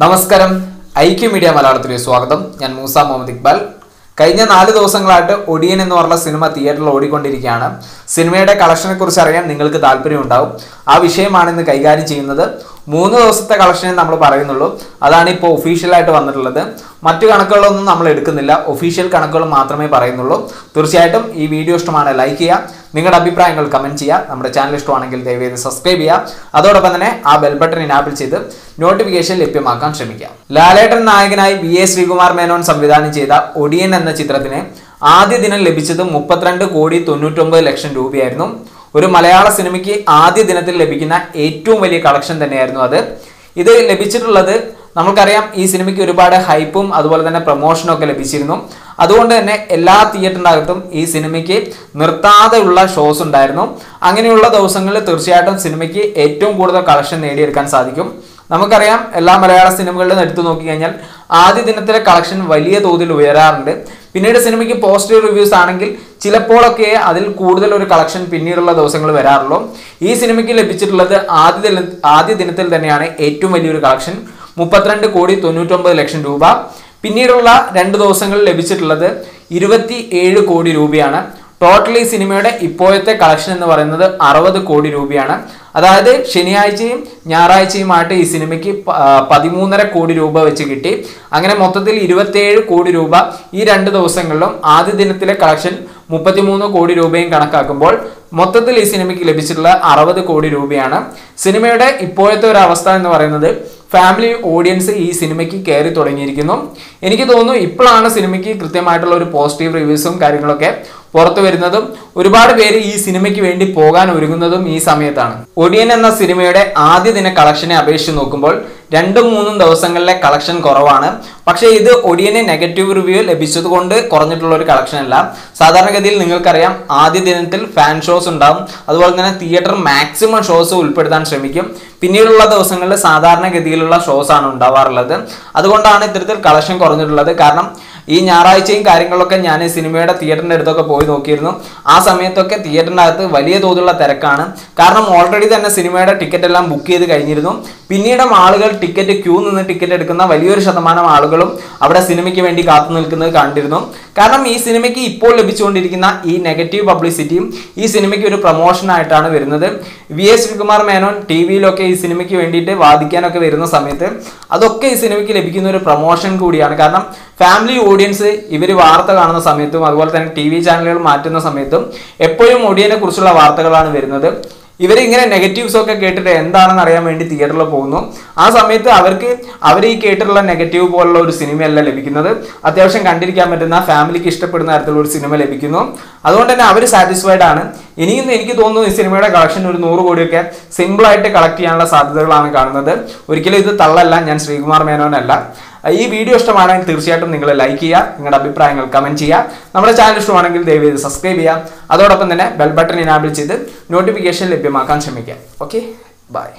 നമസ്കാരം. ഐക്യ മീഡിയ മലയാളത്തിലേക്ക് സ്വാഗതം. ഞാൻ മൂസ മുഹമ്മദ് ഇക്ബാൽ. കഴിഞ്ഞ നാല് ദിവസങ്ങളായിട്ട് ഒടിയൻ എന്ന് പറഞ്ഞ സിനിമ തിയേറ്ററിൽ ഓടിക്കൊണ്ടിരിക്കുകയാണ്. സിനിമയുടെ കളക്ഷനെ കുറിച്ച് അറിയാൻ നിങ്ങൾക്ക് താല്പര്യം ഉണ്ടാവും ആ വിഷയമാണ് ഇന്ന് കൈകാര്യം ചെയ്യുന്നത്. മൂന്ന് ദിവസത്തെ കളക്ഷനെ നമ്മൾ പറയുന്നുള്ളൂ. അതാണ് ഇപ്പോൾ ഒഫീഷ്യലായിട്ട് വന്നിട്ടുള്ളത്. മറ്റു കണക്കുകളൊന്നും നമ്മൾ എടുക്കുന്നില്ല. ഒഫീഷ്യൽ കണക്കുകൾ മാത്രമേ പറയുന്നുള്ളൂ. തീർച്ചയായിട്ടും ഈ വീഡിയോ ഇഷ്ടമാണ് ലൈക്ക് ചെയ്യുക. നിങ്ങളുടെ അഭിപ്രായങ്ങൾ കമന്റ് ചെയ്യുക. നമ്മുടെ ചാനൽ ഇഷ്ടമാണെങ്കിൽ ദയവേത് സബ്സ്ക്രൈബ് ചെയ്യുക. അതോടൊപ്പം തന്നെ ആ ബെൽ ബട്ടൺ ഇനാബിൾ ചെയ്ത് നോട്ടിഫിക്കേഷൻ ലഭ്യമാക്കാൻ ശ്രമിക്കുക. ലാലേട്ടൻ നായകനായി വി എ ശ്രീകുമാർ മേനോൻ സംവിധാനം ചെയ്ത ഒടിയൻ എന്ന ചിത്രത്തിന് ആദ്യ ദിനം ലഭിച്ചത് മുപ്പത്തിരണ്ട് കോടി തൊണ്ണൂറ്റൊമ്പത് ലക്ഷം രൂപയായിരുന്നു. ഒരു മലയാള സിനിമയ്ക്ക് ആദ്യ ദിനത്തിൽ ലഭിക്കുന്ന ഏറ്റവും വലിയ കളക്ഷൻ തന്നെയായിരുന്നു അത്. ഇത് ലഭിച്ചിട്ടുള്ളത് നമുക്കറിയാം ഈ സിനിമയ്ക്ക് ഒരുപാട് ഹൈപ്പും അതുപോലെ തന്നെ പ്രൊമോഷനും ഒക്കെ ലഭിച്ചിരുന്നു. അതുകൊണ്ട് തന്നെ എല്ലാ തിയേറ്ററിനകത്തും ഈ സിനിമയ്ക്ക് നിർത്താതെയുള്ള ഷോസ് ഉണ്ടായിരുന്നു. അങ്ങനെയുള്ള ദിവസങ്ങളിൽ തീർച്ചയായിട്ടും സിനിമയ്ക്ക് ഏറ്റവും കൂടുതൽ കളക്ഷൻ നേടിയെടുക്കാൻ സാധിക്കും. നമുക്കറിയാം എല്ലാ മലയാള സിനിമകളിലും എടുത്തു നോക്കിക്കഴിഞ്ഞാൽ ആദ്യ ദിനത്തിലെ കളക്ഷൻ വലിയ തോതിൽ ഉയരാറുണ്ട്. പിന്നീട് സിനിമയ്ക്ക് പോസിറ്റീവ് റിവ്യൂസ് ആണെങ്കിൽ ചിലപ്പോഴൊക്കെ അതിൽ കൂടുതൽ ഒരു കളക്ഷൻ പിന്നീടുള്ള ദിവസങ്ങൾ വരാറുള്ളൂ. ഈ സിനിമയ്ക്ക് ലഭിച്ചിട്ടുള്ളത് ആദ്യ ദിന ആദ്യ ദിനത്തിൽ തന്നെയാണ് ഏറ്റവും വലിയൊരു കളക്ഷൻ മുപ്പത്തിരണ്ട് കോടി തൊണ്ണൂറ്റൊമ്പത് ലക്ഷം രൂപ. പിന്നീടുള്ള രണ്ട് ദിവസങ്ങളിൽ ലഭിച്ചിട്ടുള്ളത് ഇരുപത്തി ഏഴ് കോടി രൂപയാണ്. ടോട്ടൽ ഈ സിനിമയുടെ ഇപ്പോഴത്തെ കളക്ഷൻ എന്ന് പറയുന്നത് അറുപത് കോടി രൂപയാണ്. അതായത് ശനിയാഴ്ചയും ഞായറാഴ്ചയുമായിട്ട് ഈ സിനിമയ്ക്ക് പതിമൂന്നര കോടി രൂപ വെച്ച് കിട്ടി. അങ്ങനെ മൊത്തത്തിൽ ഇരുപത്തിയേഴ് കോടി രൂപ ഈ രണ്ട് ദിവസങ്ങളിലും ആദ്യ ദിനത്തിലെ കളക്ഷൻ മുപ്പത്തിമൂന്ന് കോടി രൂപയും കണക്കാക്കുമ്പോൾ മൊത്തത്തിൽ ഈ സിനിമയ്ക്ക് ലഭിച്ചിട്ടുള്ള അറുപത് കോടി രൂപയാണ്. സിനിമയുടെ ഇപ്പോഴത്തെ ഒരു അവസ്ഥ എന്ന് പറയുന്നത് ഫാമിലി ഓഡിയൻസ് ഈ സിനിമയ്ക്ക് കയറി തുടങ്ങിയിരിക്കുന്നു. എനിക്ക് തോന്നുന്നു ഇപ്പോഴാണ് സിനിമയ്ക്ക് കൃത്യമായിട്ടുള്ള ഒരു പോസിറ്റീവ് റിവ്യൂസും കാര്യങ്ങളൊക്കെ പുറത്തു വരുന്നതും ഒരുപാട് പേര് ഈ സിനിമയ്ക്ക് വേണ്ടി പോകാൻ ഒരുങ്ങുന്നതും ഈ സമയത്താണ്. ഒടിയൻ എന്ന സിനിമയുടെ ആദ്യ ദിന കളക്ഷനെ അപേക്ഷിച്ച് നോക്കുമ്പോൾ രണ്ടും മൂന്നും ദിവസങ്ങളിലെ കളക്ഷൻ കുറവാണ്. പക്ഷേ ഇത് ഒടിയന് നെഗറ്റീവ് റിവ്യൂ ലഭിച്ചത് കൊണ്ട് കുറഞ്ഞിട്ടുള്ള ഒരു കളക്ഷൻ അല്ല. സാധാരണഗതിയിൽ നിങ്ങൾക്കറിയാം ആദ്യ ദിനത്തിൽ ഫാൻ ഷോസ് ഉണ്ടാവും. അതുപോലെ തന്നെ തിയേറ്റർ മാക്സിമം ഷോസ് ഉൾപ്പെടുത്താൻ ശ്രമിക്കും. പിന്നീടുള്ള ദിവസങ്ങളിൽ സാധാരണഗതിയിലുള്ള ഷോസ് ആണ് ഉണ്ടാവാറുള്ളത്. അതുകൊണ്ടാണ് ഇത്തരത്തിൽ കളക്ഷൻ കുറഞ്ഞിട്ടുള്ളത്. കാരണം ഈ ഞായറാഴ്ചയും കാര്യങ്ങളൊക്കെ ഞാൻ സിനിമയുടെ തിയേറ്ററിന്റെ അടുത്തൊക്കെ പോയി നോക്കിയിരുന്നു. ആ സമയത്തൊക്കെ തിയേറ്ററിന്റെ അകത്ത് വലിയ തോതിലുള്ള തിരക്കാണ്. കാരണം ഓൾറെഡി തന്നെ സിനിമയുടെ ടിക്കറ്റ് എല്ലാം ബുക്ക് ചെയ്ത് കഴിഞ്ഞിരുന്നു. പിന്നീടും ആളുകൾ ടിക്കറ്റ് ക്യൂ നിന്ന് ടിക്കറ്റ് എടുക്കുന്ന വലിയൊരു ശതമാനം ആളുകളും അവിടെ സിനിമയ്ക്ക് വേണ്ടി കാത്തു നിൽക്കുന്നത് കണ്ടിരുന്നു. കാരണം ഈ സിനിമയ്ക്ക് ഇപ്പോൾ ലഭിച്ചുകൊണ്ടിരിക്കുന്ന ഈ നെഗറ്റീവ് പബ്ലിസിറ്റിയും ഈ സിനിമയ്ക്ക് ഒരു പ്രൊമോഷനായിട്ടാണ് വരുന്നത്. V S Sreekumar Menon T വിയിലൊക്കെ ഈ സിനിമയ്ക്ക് വേണ്ടിയിട്ട് വാദിക്കാനൊക്കെ വരുന്ന സമയത്ത് അതൊക്കെ ഈ സിനിമയ്ക്ക് ലഭിക്കുന്ന ഒരു പ്രൊമോഷൻ കൂടിയാണ്. കാരണം ഫാമിലി ഓഡിയൻസ് ഇവർ വാർത്ത കാണുന്ന സമയത്തും അതുപോലെ തന്നെ ടി വി ചാനലുകൾ മാറ്റുന്ന സമയത്തും എപ്പോഴും ഒടിയനെ കുറിച്ചുള്ള വാർത്തകളാണ് വരുന്നത്. ഇവർ ഇങ്ങനെ നെഗറ്റീവ്സ് ഒക്കെ കേട്ടിട്ട് എന്താണെന്ന് അറിയാൻ വേണ്ടി തിയേറ്ററിൽ പോകുന്നു. ആ സമയത്ത് അവർക്ക് അവർ ഈ കേട്ടിട്ടുള്ള നെഗറ്റീവ് പോലുള്ള ഒരു സിനിമയല്ല ലഭിക്കുന്നത്. അത്യാവശ്യം കണ്ടിരിക്കാൻ പറ്റുന്ന ഫാമിലിക്ക് ഇഷ്ടപ്പെടുന്ന തരത്തിലുള്ള ഒരു സിനിമ ലഭിക്കുന്നു. അതുകൊണ്ട് തന്നെ അവർ സാറ്റിസ്ഫൈഡ് ആണ്. ഇനിയും എനിക്ക് തോന്നുന്നു ഈ സിനിമയുടെ കളക്ഷൻ ഒരു നൂറ് കോടിയൊക്കെ സിമ്പിളായിട്ട് കളക്ട് ചെയ്യാനുള്ള സാധ്യതകളാണ് കാണുന്നത്. ഒരിക്കലും ഇത് തള്ളല്ല. ഞാൻ ശ്രീകുമാർ മേനോനല്ല ഈ വീഡിയോ ഇഷ്ടമാണെങ്കിൽ തീർച്ചയായിട്ടും നിങ്ങൾ ലൈക്ക് ചെയ്യുക നിങ്ങളുടെ അഭിപ്രായങ്ങൾ കമന്റ് ചെയ്യുക. നമ്മുടെ ചാനൽ ഇഷ്ടമാണെങ്കിൽ ദയവായി സബ്സ്ക്രൈബ് ചെയ്യുക. അതോടൊപ്പം തന്നെ ബെൽ ബട്ടൺ ഇനാബിൾ ചെയ്ത് നോട്ടിഫിക്കേഷൻ ലഭ്യമാക്കാൻ ശ്രമിക്കുക. Okay bye